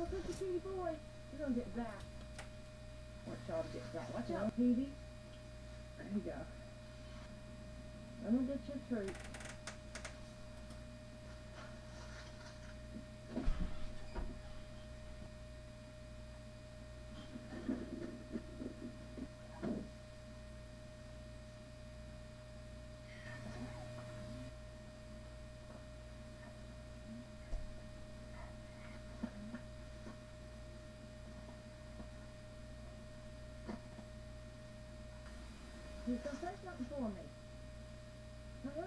touch the kitty boy. You're gonna get zapped. Want y'all to get zapped. Watch out, Petey. There you go. Let me get your treat. You gonna say something for me? Uh-huh.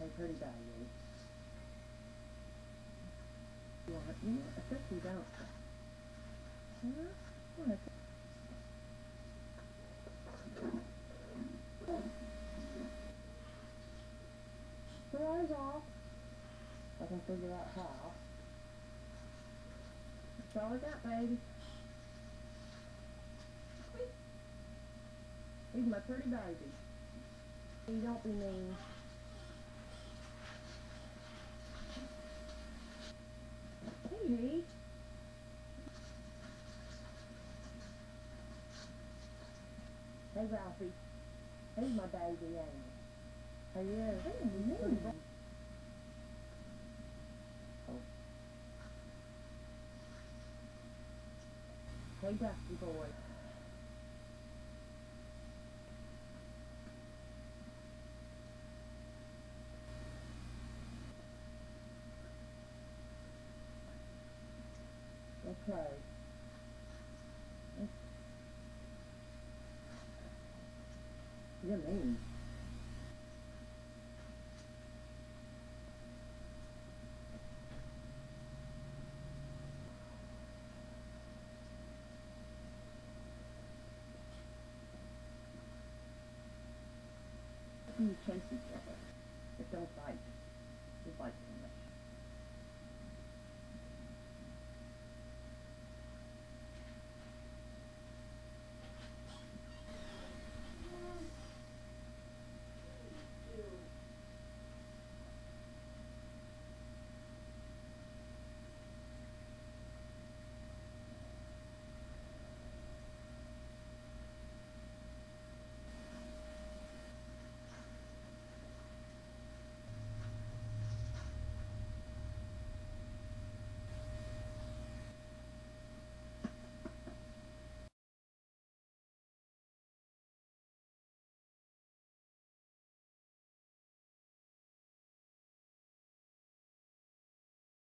Say pretty bad, you. You want, you know, except you don't. Huh? What? Her eyes off. I can figure out how. That's all I got, baby. He's my pretty baby. You don't be mean. Hey, Hey, Ralphie. He's my baby, ain't he? He is. Mean. Dusty boy. Okay. You're mean. can chase each other, but don't bite. They bite too much.